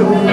주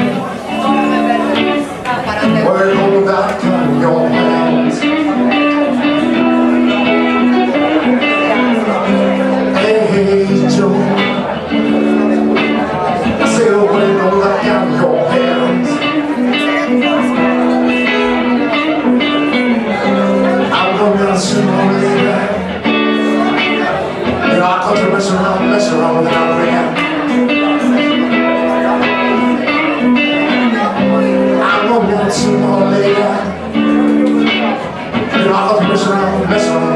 I'll mess around, mess around.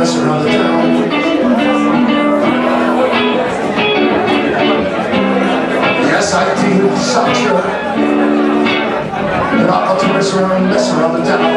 mess around the town. Yes, I did, Sasha. a. I to mess around, mess around the town.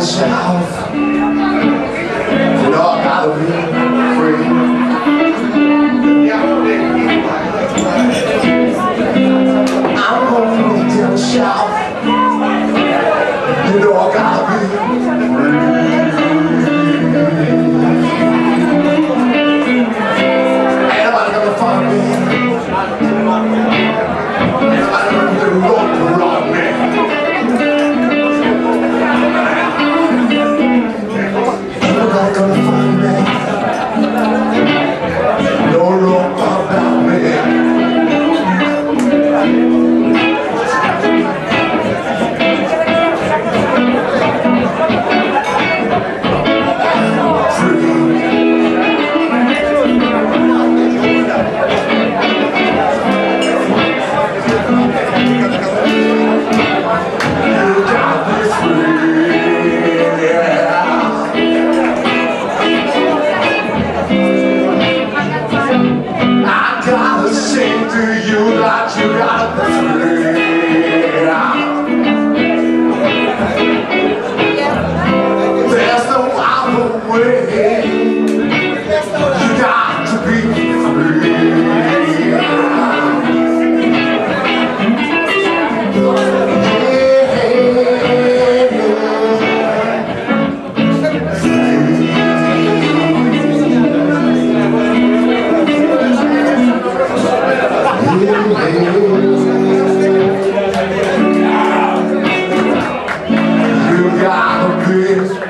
Herz auf. Chris.